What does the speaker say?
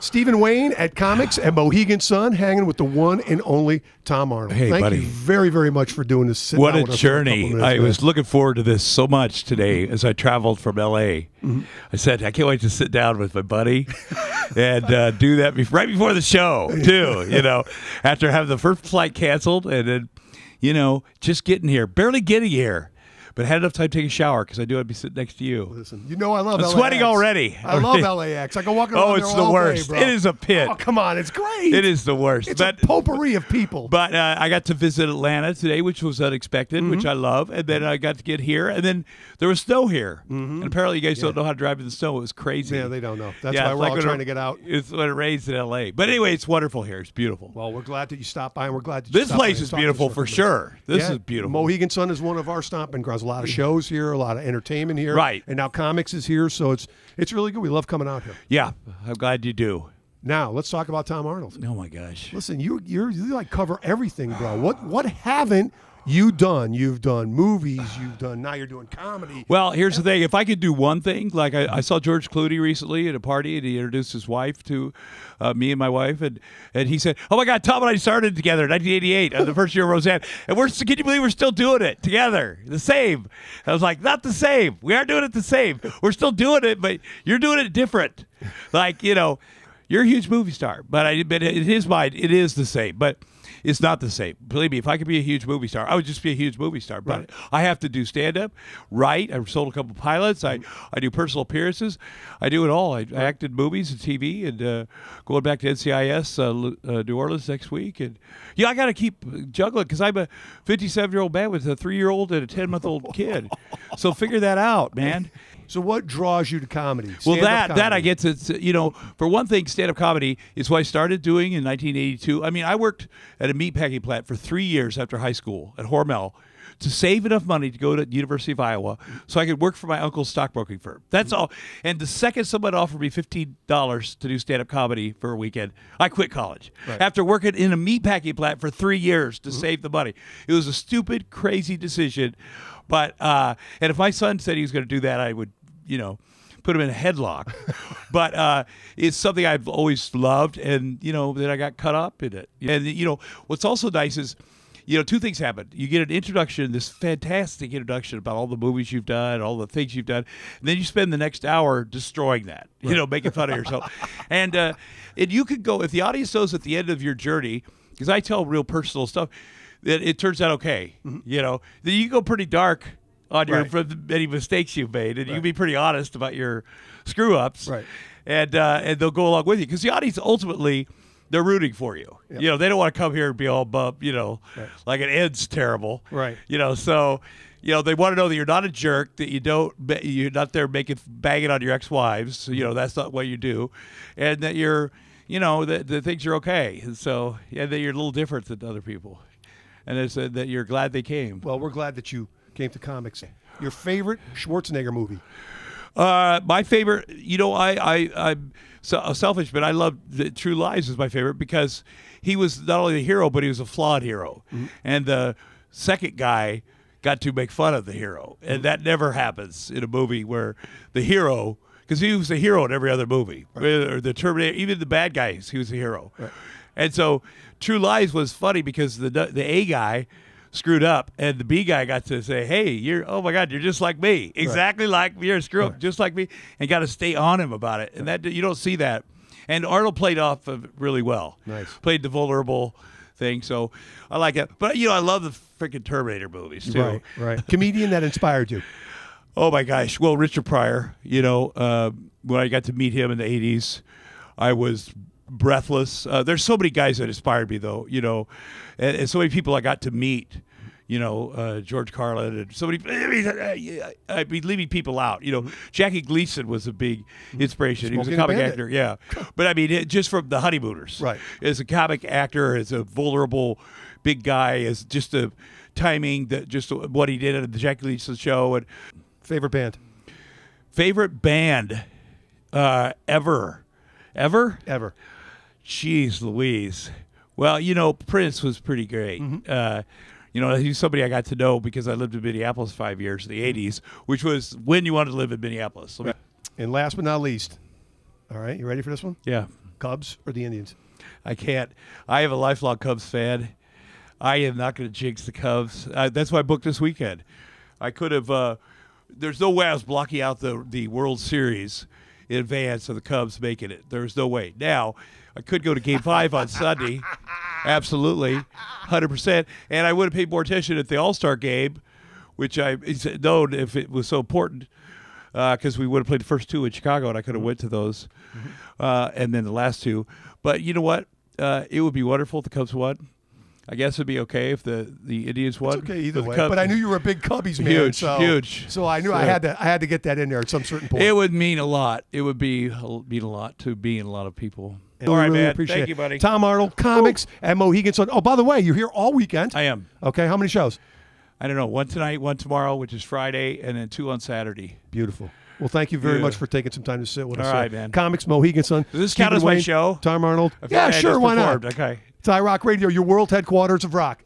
Stephen Wayne at Comix at Mohegan Sun, hanging with the one and only Tom Arnold. Hey, Thank buddy. you very, very much for doing this. Sitting What a with us for couple journey. minutes, I man. was looking forward to this so much today as I traveled from LA. Mm-hmm. I said, I can't wait to sit down with my buddy and uh, do that bef- right before the show, too. You know, after having the first flight canceled and then, you know, just getting here, barely getting here, but had enough time to take a shower because I knew I'd be sitting next to you. Listen, you know I love I'm LAX. sweating already. I love LAX. I can walk around Oh, it's the worst. Day. It is a pit. Oh, come on. It's great. It is the worst. It's but a potpourri of people. But uh, I got to visit Atlanta today, which was unexpected, which Mm-hmm. I love. And then I got to get here, and then there was snow here. And apparently, you guys don't know how to drive in the snow. It was crazy. Yeah, they don't know. That's Yeah, why we're like all trying it- to get out. It's when it rains in L.A. But anyway, it's wonderful here. It's beautiful. Well, we're glad that you stopped by, and we're glad that you this place is talked to us beautiful for sure. This Yeah, is beautiful. Mohegan Sun is one of our stomping grounds. A lot of shows here, a lot of entertainment here. Right. And now Comix is here, so it's it's really good. We love coming out here. yeah, I'm glad you do. Now let's talk about Tom Arnold. Oh my gosh. Listen, you you're, you like cover everything, bro. What what haven't you done? You've done movies. You've done now. You're doing comedy. Well, here's the thing. If I could do one thing, like I, I saw George Clooney recently at a party, and he introduced his wife to uh, me and my wife, and, and he said, "Oh my God, Tom and I started together in 1988, uh, the first year of Roseanne, and we're can you believe we're still doing it together, the same?" I was like, "Not the same. We aren't doing it the same. We're still doing it, but you're doing it different. Like you know, you're a huge movie star, but I but in his mind, it is the same, but." It's not the same. Believe me, if I could be a huge movie star, I would just be a huge movie star. But Right. I have to do stand up, write. I've sold a couple pilots. I, I do personal appearances. I do it all. I, I act in movies and TV and uh, going back to NCIS uh, uh, New Orleans next week. And yeah, I got to keep juggling because I'm a 57 year old man with a three year old and a 10 month old kid. so figure that out, man. So what draws you to comedy? Well, that that I get to, you know, for one thing, stand up comedy is what I started doing in 1982. I mean, I worked at a meatpacking plant for three years after high school at Hormel to save enough money to go to the University of Iowa so I could work for my uncle's stockbroking firm. That's all. And the second someone offered me fifteen dollars to do stand up comedy for a weekend, I quit college after working in a meatpacking plant for three years to save the money. It was a stupid, crazy decision. But uh, and if my son said he was going to do that, I would, you know, put him in a headlock. but uh, it's something I've always loved, and you know, then I got cut up in it. And you know, what's also nice is. You know, two things happen. You get an introduction, this fantastic introduction about all the movies you've done, all the things you've done, and then you spend the next hour destroying that. You know, making fun of yourself, and uh, and you could go if the audience knows at the end of your journey, because I tell real personal stuff, that it turns out okay. You know, then you go pretty dark on your. Right. the many mistakes you've made, and you can be pretty honest about your screw ups, Right. And uh, and they'll go along with you because the audience ultimately they're rooting for you. You know, they don't want to come here and be all bump, you know, like it ends terrible, Right. You know, so you know they want to know that you're not a jerk, that you don't you're not there making banging on your ex wives. You know, that's not what you do, and that you're you know that the things are okay. And so yeah, that you're a little different than other people, and it's uh, that you're glad they came. Well, we're glad that you came to Comix. Your favorite Schwarzenegger movie? Uh, my favorite, you know, I, I, I'm so, uh, selfish, but I love the True Lies is my favorite because he was not only the hero, but he was a flawed hero. And the second guy got to make fun of the hero. And that never happens in a movie where the hero, because he was a hero in every other movie, or the Terminator, even the bad guys, he was a hero. And so True Lies was funny because the the A guy screwed up and the B guy got to say, "Hey, you're oh my god, you're just like me. Exactly like you're a screw up just like me." And got to stay on him about it. And that you don't see that. And Arnold played off of really well. Nice. Played the vulnerable thing. So I like it. But you know, I love the freaking Terminator movies too. Right, right. Comedian that inspired you. Oh my gosh! Well, Richard Pryor. You know, uh, when I got to meet him in the '80s, I was breathless. Uh, there's so many guys that inspired me, though. You know, and, and so many people I got to meet. You know, uh, George Carlin and so many. I mean, leaving people out. You know, Jackie Gleason was a big inspiration. he was a comic Bandit. actor, yeah. But I mean, it, just from the Honeymooners, Right. As a comic actor, as a vulnerable big guy, as just a timing that just what he did at the Jackie Gleason show and Favorite band? Favorite band uh, ever, ever? Ever. Jeez, Louise. Well, you know, Prince was pretty great. Uh, you know, he's somebody I got to know because I lived in Minneapolis five years in the '80s, which was when you wanted to live in Minneapolis. And last but not least, all right, you ready for this one? Yeah. Cubs or the Indians? I can't. I have a lifelong Cubs fan. I am not going to jinx the Cubs. Uh, that's why I booked this weekend. I could have. Uh, there's no way I was blocking out the the World Series in advance of the Cubs making it. There's no way. Now I could go to Game Five on Sunday. Absolutely, hundred percent. And I would have paid more attention at the All Star game, which I known if it was so important because we would have played the first two in Chicago, and I could have went to those, uh, and then the last two. But you know what? Uh, it would be wonderful if the Cubs won. I guess it'd be okay if the, the Indians won. It's okay either way. Cubs- But I knew you were a big Cubbies man. Huge, so, huge. So I knew I had to I had to get that in there at some certain point. It would mean a lot. It would be mean a lot to be in a lot of people. And All really man. Appreciate Thank it. you, buddy. Tom Arnold, Comix and Mohegan Sun. Oh, by the way, you're here all weekend. I am. Okay, how many shows? I don't know. One tonight, one tomorrow, which is Friday, and then two on Saturday. Beautiful. Well, thank you very Yeah. much for taking some time to sit with us. All right, man. Comix, Mohegan Sun. Does this Stephen count as my show? Tom Arnold. I feel Yeah, sure. Why not? Okay. It's iRock Radio, your world headquarters of rock.